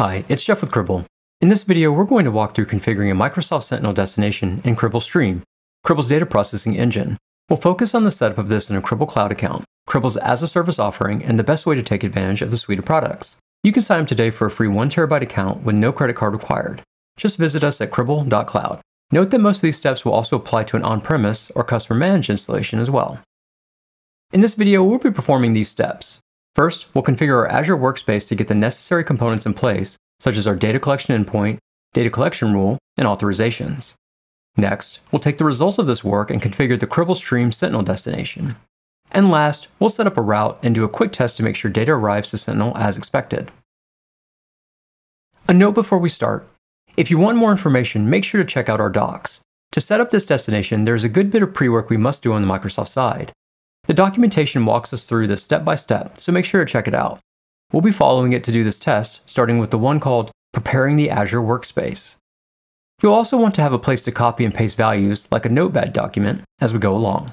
Hi, it's Jeff with Cribl. In this video, we're going to walk through configuring a Microsoft Sentinel destination in Cribl Stream, Cribl's data processing engine. We'll focus on the setup of this in a Cribl Cloud account, Cribl's as-a-service offering, and the best way to take advantage of the suite of products. You can sign up today for a free 1TB account with no credit card required. Just visit us at cribl.cloud. Note that most of these steps will also apply to an on-premise or customer-managed installation as well. In this video, we'll be performing these steps. First, we'll configure our Azure Workspace to get the necessary components in place, such as our data collection endpoint, data collection rule, and authorizations. Next, we'll take the results of this work and configure the Cribl Stream Sentinel destination. And last, we'll set up a route and do a quick test to make sure data arrives to Sentinel as expected. A note before we start. If you want more information, make sure to check out our docs. To set up this destination, there's a good bit of pre-work we must do on the Microsoft side. The documentation walks us through this step by step, so make sure to check it out. We'll be following it to do this test, starting with the one called Preparing the Azure Workspace. You'll also want to have a place to copy and paste values, like a notepad document, as we go along.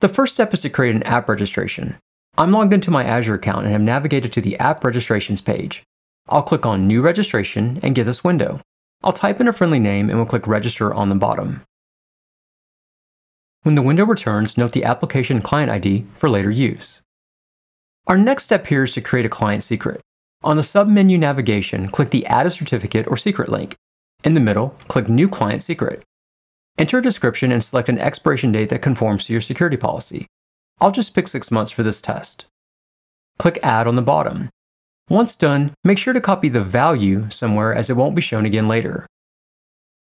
The first step is to create an app registration. I'm logged into my Azure account and have navigated to the App Registrations page. I'll click on New Registration and get this window. I'll type in a friendly name and we'll click Register on the bottom. When the window returns, note the application client ID for later use. Our next step here is to create a client secret. On the submenu navigation, click the Add a Certificate or Secret link. In the middle, click New Client Secret. Enter a description and select an expiration date that conforms to your security policy. I'll just pick 6 months for this test. Click Add on the bottom. Once done, make sure to copy the value somewhere as it won't be shown again later.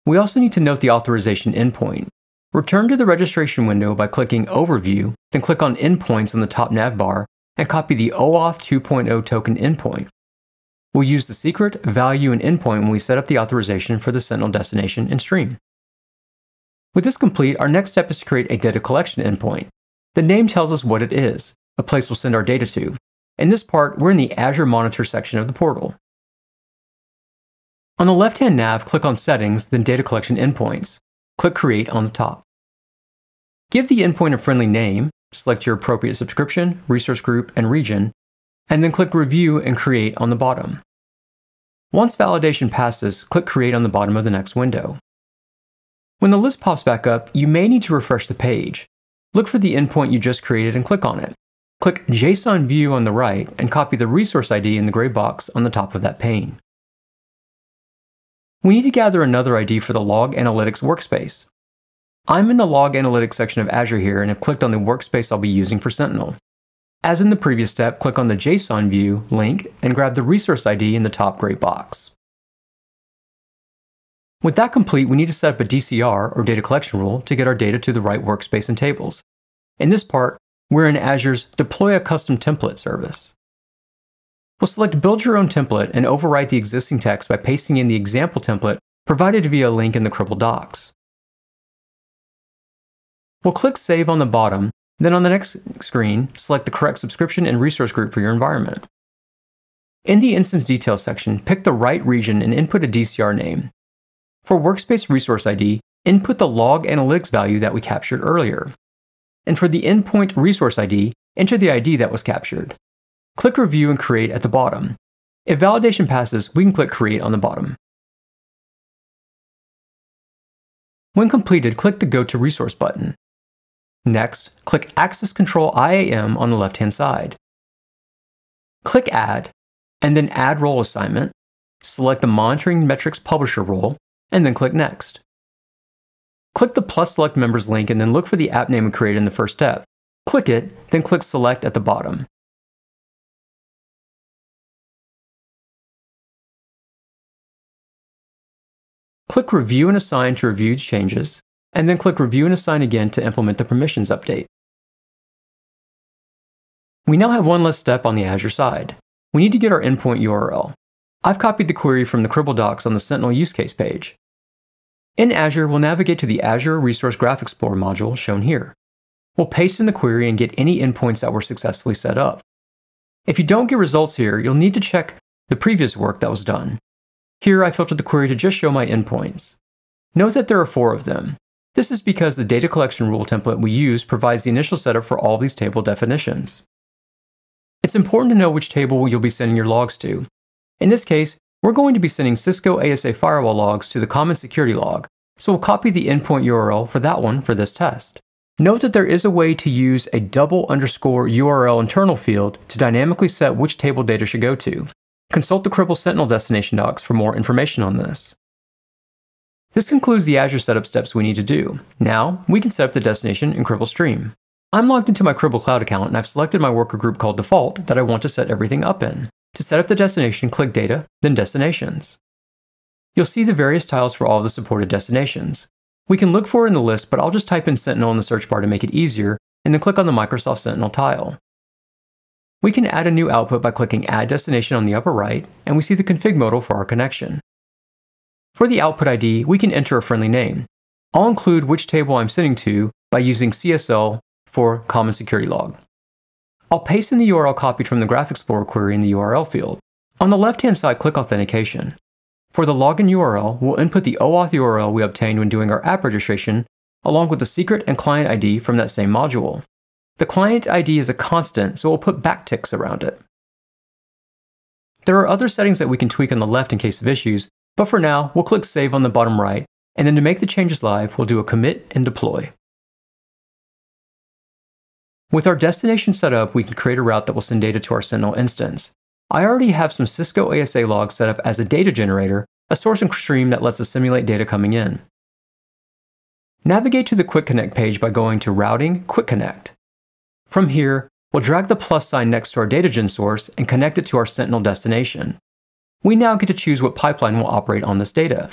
We also need to note the authorization endpoint. Return to the registration window by clicking Overview, then click on Endpoints on the top nav bar and copy the OAuth 2.0 token endpoint. We'll use the secret, value, and endpoint when we set up the authorization for the Sentinel destination and stream. With this complete, our next step is to create a data collection endpoint. The name tells us what it is, a place we'll send our data to. In this part, we're in the Azure Monitor section of the portal. On the left-hand nav, click on Settings, then Data Collection Endpoints. Click Create on the top. Give the endpoint a friendly name, select your appropriate subscription, resource group, and region, and then click Review and Create on the bottom. Once validation passes, click Create on the bottom of the next window. When the list pops back up, you may need to refresh the page. Look for the endpoint you just created and click on it. Click JSON View on the right and copy the resource ID in the gray box on the top of that pane. We need to gather another ID for the Log Analytics workspace. I'm in the Log Analytics section of Azure here and have clicked on the workspace I'll be using for Sentinel. As in the previous step, click on the JSON view link and grab the resource ID in the top gray box. With that complete, we need to set up a DCR, or data collection rule, to get our data to the right workspace and tables. In this part, we're in Azure's Deploy a Custom Template service. We'll select Build Your Own Template and overwrite the existing text by pasting in the example template provided via a link in the Cribl docs. We'll click Save on the bottom, then on the next screen, select the correct subscription and resource group for your environment. In the Instance Details section, pick the right region and input a DCR name. For Workspace Resource ID, input the log analytics value that we captured earlier. And for the endpoint resource ID, enter the ID that was captured. Click Review and Create at the bottom. If validation passes, we can click Create on the bottom. When completed, click the Go to Resource button. Next, click Access Control IAM on the left-hand side. Click Add, and then Add Role Assignment. Select the Monitoring Metrics Publisher role, and then click Next. Click the plus select members link and then look for the app name we created in the first step. Click it, then click Select at the bottom. Click Review and Assign to review changes, and then click Review and Assign again to implement the permissions update. We now have one less step on the Azure side. We need to get our endpoint URL. I've copied the query from the Cribl docs on the Sentinel use case page. In Azure, we'll navigate to the Azure Resource Graph Explorer module shown here. We'll paste in the query and get any endpoints that were successfully set up. If you don't get results here, you'll need to check the previous work that was done. Here I filtered the query to just show my endpoints. Note that there are four of them. This is because the data collection rule template we use provides the initial setup for all these table definitions. It's important to know which table you'll be sending your logs to. In this case, we're going to be sending Cisco ASA firewall logs to the common security log, so we'll copy the endpoint URL for that one for this test. Note that there is a way to use a double underscore URL internal field to dynamically set which table data should go to. Consult the Cribl Sentinel destination docs for more information on this. This concludes the Azure setup steps we need to do. Now, we can set up the destination in Cribl Stream. I'm logged into my Cribl Cloud account and I've selected my worker group called Default that I want to set everything up in. To set up the destination, click Data, then Destinations. You'll see the various tiles for all the supported destinations. We can look for it in the list, but I'll just type in Sentinel in the search bar to make it easier, and then click on the Microsoft Sentinel tile. We can add a new output by clicking Add Destination on the upper right, and we see the config modal for our connection. For the output ID, we can enter a friendly name. I'll include which table I'm sending to by using CSL for Common Security Log. I'll paste in the URL copied from the Graph Explorer query in the URL field. On the left-hand side, click Authentication. For the login URL, we'll input the OAuth URL we obtained when doing our app registration, along with the secret and client ID from that same module. The client ID is a constant, so we'll put backticks around it. There are other settings that we can tweak on the left in case of issues, but for now, we'll click Save on the bottom right, and then to make the changes live, we'll do a commit and deploy. With our destination set up, we can create a route that will send data to our Sentinel instance. I already have some Cisco ASA logs set up as a data generator, a source and stream that lets us simulate data coming in. Navigate to the Quick Connect page by going to Routing, Quick Connect. From here, we'll drag the plus sign next to our DataGen source and connect it to our Sentinel destination. We now get to choose what pipeline will operate on this data.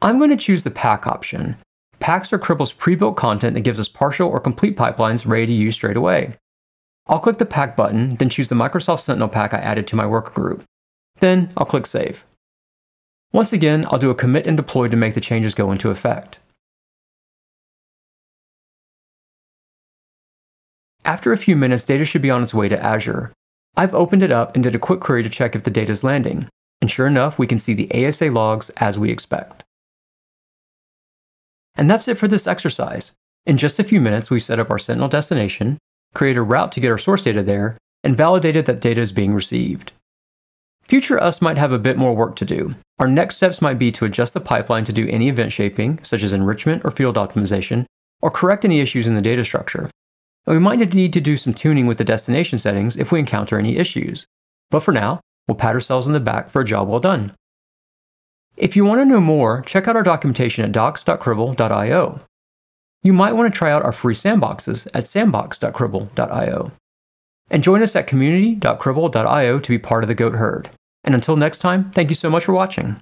I'm going to choose the pack option. Packs are Cribl's pre-built content that gives us partial or complete pipelines ready to use straight away. I'll click the pack button, then choose the Microsoft Sentinel pack I added to my work group. Then I'll click Save. Once again, I'll do a commit and deploy to make the changes go into effect. After a few minutes, data should be on its way to Azure. I've opened it up and did a quick query to check if the data is landing, and sure enough, we can see the ASA logs as we expect. And that's it for this exercise. In just a few minutes, we set up our Sentinel destination, create a route to get our source data there, and validated that data is being received. Future us might have a bit more work to do. Our next steps might be to adjust the pipeline to do any event shaping, such as enrichment or field optimization, or correct any issues in the data structure. And we might need to do some tuning with the destination settings if we encounter any issues. But for now, we'll pat ourselves on the back for a job well done. If you want to know more, check out our documentation at docs.cribl.io. You might want to try out our free sandboxes at sandbox.cribl.io. And join us at community.cribl.io to be part of the GOAT herd. And until next time, thank you so much for watching.